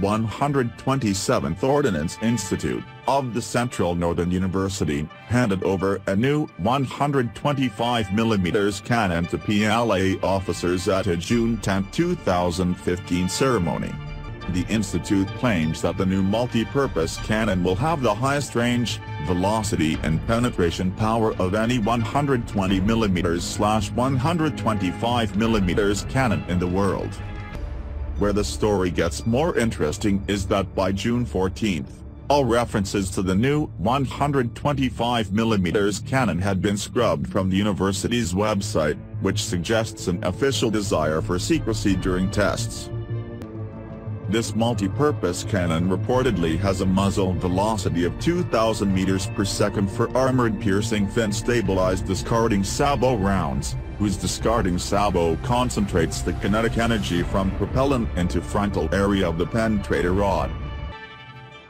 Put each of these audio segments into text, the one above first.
the 127th Ordnance Institute of the Central Northern University handed over a new 125mm cannon to PLA officers at a June 10, 2015 ceremony. The institute claims that the new multi-purpose cannon will have the highest range, velocity and penetration power of any 120mm-125mm cannon in the world. Where the story gets more interesting is that by June 14, all references to the new 125mm cannon had been scrubbed from the university's website, which suggests an official desire for secrecy during tests. This multi-purpose cannon reportedly has a muzzle velocity of 2,000 meters per second for armored piercing fin-stabilized discarding sabot rounds, whose discarding sabot concentrates the kinetic energy from propellant into frontal area of the penetrator rod.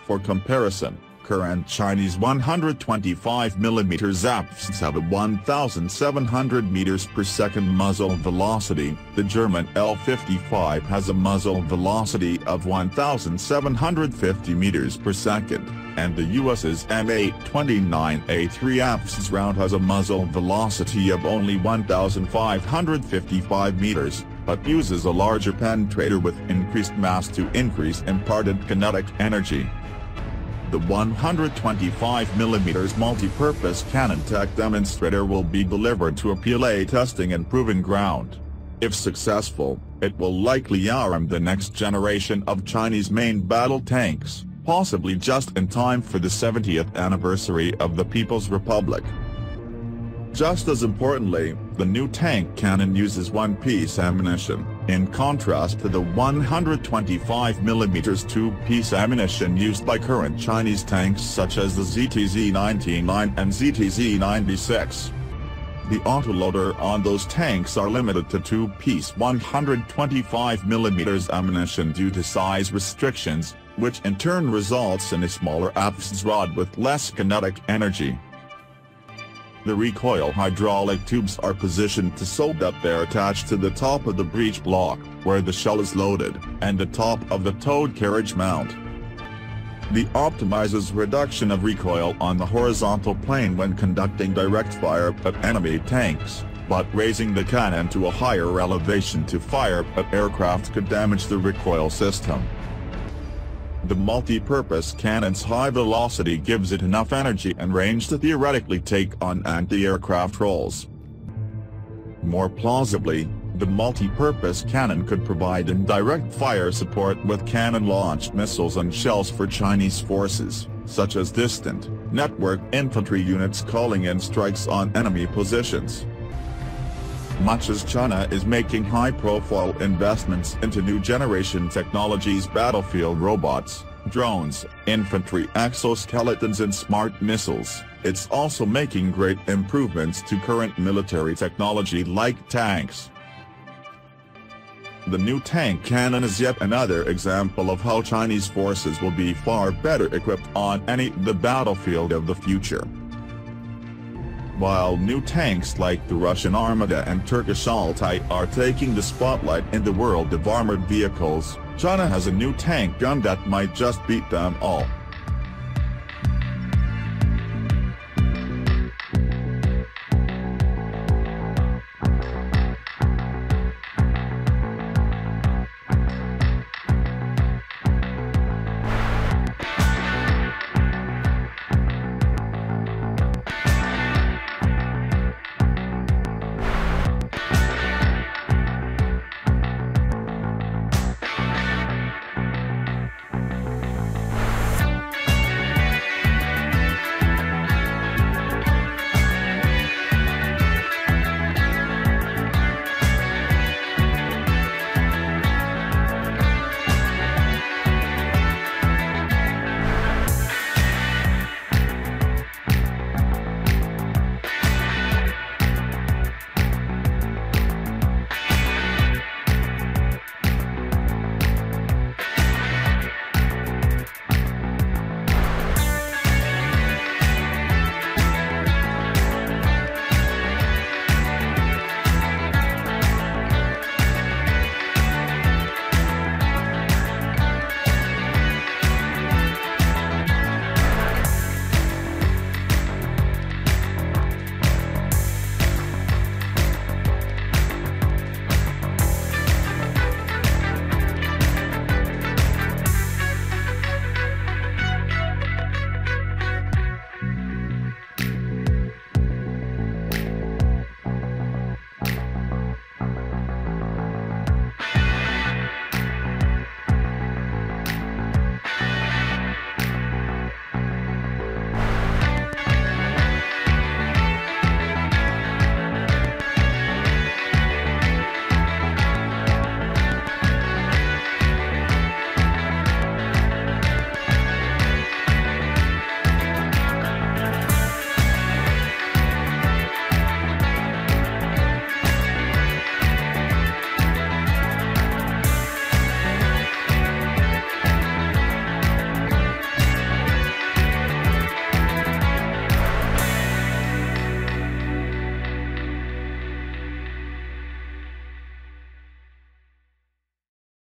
For comparison, current Chinese 125mm Zapfs have a 1,700 meters per second muzzle velocity, the German L-55 has a muzzle velocity of 1,750 meters per second, and the US's M829A3 AFS round has a muzzle velocity of only 1,555 meters, but uses a larger penetrator with increased mass to increase imparted kinetic energy. The 125mm multi-purpose cannon tech demonstrator will be delivered to a PLA testing and proving ground. If successful, it will likely arm the next generation of Chinese main battle tanks, possibly just in time for the 70th anniversary of the People's Republic. Just as importantly, the new tank cannon uses one-piece ammunition, in contrast to the 125mm two-piece ammunition used by current Chinese tanks such as the ZTZ-99 and ZTZ-96. The autoloader on those tanks are limited to two-piece 125mm ammunition due to size restrictions, which in turn results in a smaller AFS rod with less kinetic energy. The recoil hydraulic tubes are positioned to so that they're attached to the top of the breech block, where the shell is loaded, and the top of the towed carriage mount. The optimizes reduction of recoil on the horizontal plane when conducting direct fire at enemy tanks, but raising the cannon to a higher elevation to fire at aircraft could damage the recoil system. The multi-purpose cannon's high velocity gives it enough energy and range to theoretically take on anti-aircraft roles. More plausibly, the multi-purpose cannon could provide indirect fire support with cannon-launched missiles and shells for Chinese forces, such as distant, network infantry units calling in strikes on enemy positions much as China is making high-profile investments into new generation technologies battlefield robots, drones, infantry exoskeletons and smart missiles, it's also making great improvements to current military technology like tanks. The new tank cannon is yet another example of how Chinese forces will be far better equipped on any the battlefield of the future. While new tanks like the Russian Armata and Turkish Altay are taking the spotlight in the world of armored vehicles, China has a new tank gun that might just beat them all.